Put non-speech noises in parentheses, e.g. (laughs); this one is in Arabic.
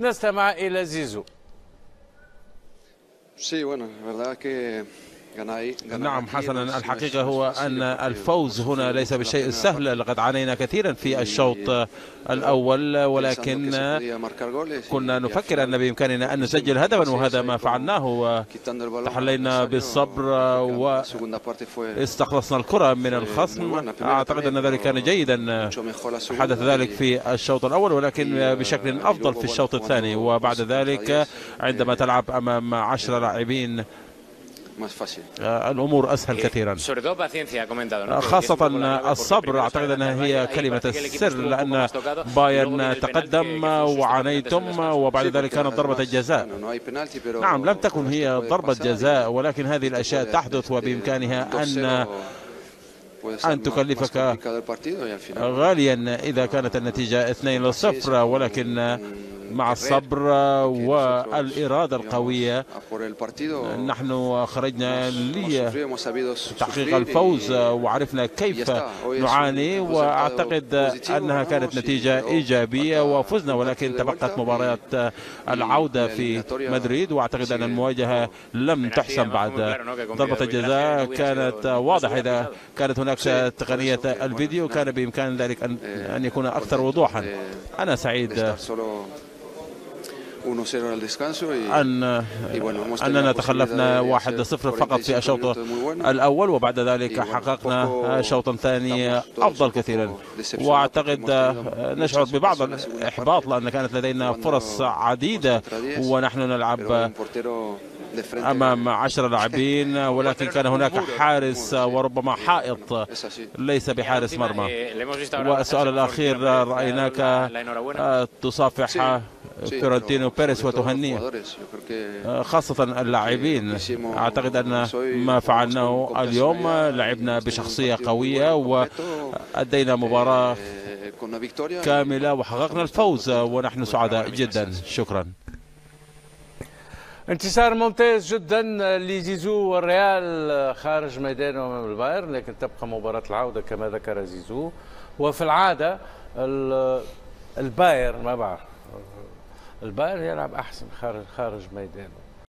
نستمع إلى زيزو Sí, bueno, la verdad que نعم حسنا الحقيقة هو أن الفوز هنا ليس بالشيء السهل لقد عانينا كثيرا في الشوط الأول ولكن كنا نفكر أن بإمكاننا أن نسجل هدفا وهذا ما فعلناه وتحلينا بالصبر واستخلصنا الكرة من الخصم. أعتقد أن ذلك كان جيدا. حدث ذلك في الشوط الأول ولكن بشكل أفضل في الشوط الثاني. وبعد ذلك عندما تلعب أمام عشرة لاعبين الأمور أسهل كثيرا. خاصة الصبر أعتقد إنها هي كلمة السر لأن بايرن تقدم وعانيتم وبعد ذلك كانت ضربة الجزاء. نعم لم تكن هي ضربة جزاء ولكن هذه الأشياء تحدث وبإمكانها أن أن تكلفك غاليا إذا كانت النتيجة 2 0 ولكن مع الصبر والإرادة القوية. نحن خرجنا لتحقيق الفوز وعرفنا كيف نعاني وأعتقد أنها كانت نتيجة إيجابية وفزنا ولكن تبقت مباراة العودة في مدريد وأعتقد أن المواجهة لم تحسم بعد ضربة الجزاء. كانت واضحة إذا كانت هناك تقنية الفيديو كان بإمكان ذلك أن يكون أكثر وضوحا. أنا سعيد. أن أننا تخلفنا واحد صفر فقط في الشوط الأول وبعد ذلك حققنا شوطا ثاني أفضل كثيرا. وأعتقد نشعر ببعض الإحباط لأن كانت لدينا فرص عديدة ونحن نلعب أمام عشر لاعبين (laughs) ولكن كان هناك حارس وربما حائط ليس بحارس مرمى. والسؤال الأخير رأيناك تصافح فيرونتينو بيريس وتهنيه خاصة اللاعبين. أعتقد أن ما فعلناه اليوم لعبنا بشخصية قوية وأدينا مباراة كاملة وحققنا الفوز ونحن سعداء جدا. شكرا. انتصار ممتاز جدا لزيزو والريال. خارج ميدانه أمام البايرن لكن تبقى مباراة العودة كما ذكر زيزو. وفي العادة البايرن ما بعرف البايرن يلعب أحسن خارج خارج ميدانه.